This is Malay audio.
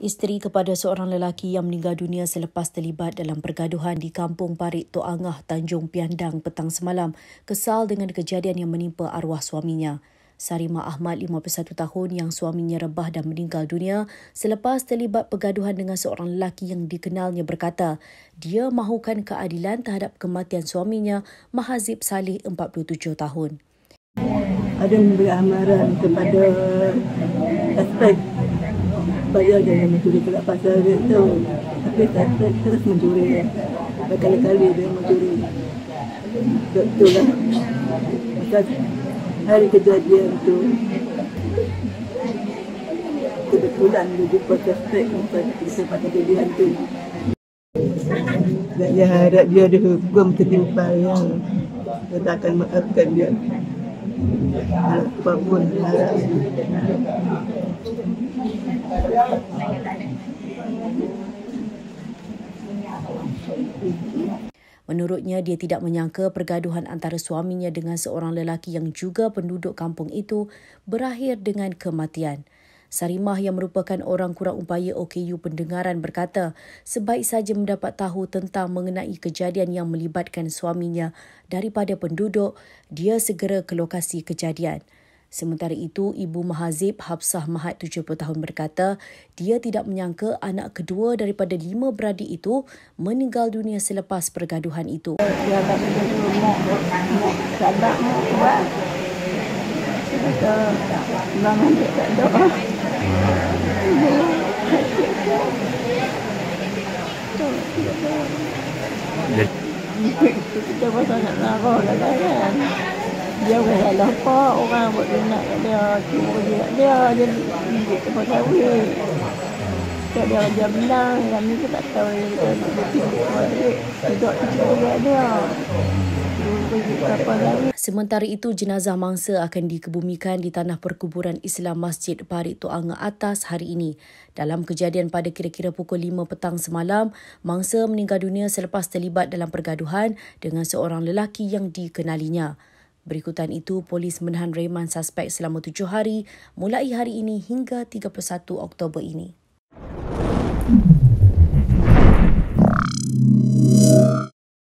Isteri kepada seorang lelaki yang meninggal dunia selepas terlibat dalam pergaduhan di kampung Parit Tok Angah, Tanjung Piandang petang semalam kesal dengan kejadian yang menimpa arwah suaminya. Sarima Ahmad, 51 tahun yang suaminya rebah dan meninggal dunia selepas terlibat pergaduhan dengan seorang lelaki yang dikenalnya berkata dia mahukan keadilan terhadap kematian suaminya Mahazib Salih, 47 tahun. Ada memberi amaran kepada aspek dia yang mencuri kelak pasal dia tu tapi tak terus mencuri. Berkali-kali dia mencuri. Betul lah. Macam hari kejadian tu kebetulan dia jumpa suspek untuk tempat kejadian tu. Dan harap dia ada hukum setimpal yang dia tak akan maafkan dia. Apapun harap Menurutnya, dia tidak menyangka pergaduhan antara suaminya dengan seorang lelaki yang juga penduduk kampung itu berakhir dengan kematian. Sarimah yang merupakan orang kurang upaya OKU pendengaran berkata sebaik saja mendapat tahu tentang mengenai kejadian yang melibatkan suaminya daripada penduduk, dia segera ke lokasi kejadian. Sementara itu, Ibu Mahazib Hafsah Mahat 70 tahun berkata, dia tidak menyangka anak kedua daripada lima beradik itu meninggal dunia selepas pergaduhan itu. Dia dia mau mau sabar mau buat. Kata bangun dia tak doa. Kita pasal nak larang lah kan dia bukan apa orang buat dia nak dia cuma dia dia dia dia tempat sawit tak dia kerja benang kami pun tak tahu dia nak buat duduk dia dia Sementara itu, jenazah mangsa akan dikebumikan di tanah perkuburan Islam Masjid Parit Toanga Atas hari ini. Dalam kejadian pada kira-kira pukul 5 petang semalam, mangsa meninggal dunia selepas terlibat dalam pergaduhan dengan seorang lelaki yang dikenalinya. Berikutan itu, polis menahan reman suspek selama tujuh hari mulai hari ini hingga 31 Oktober ini.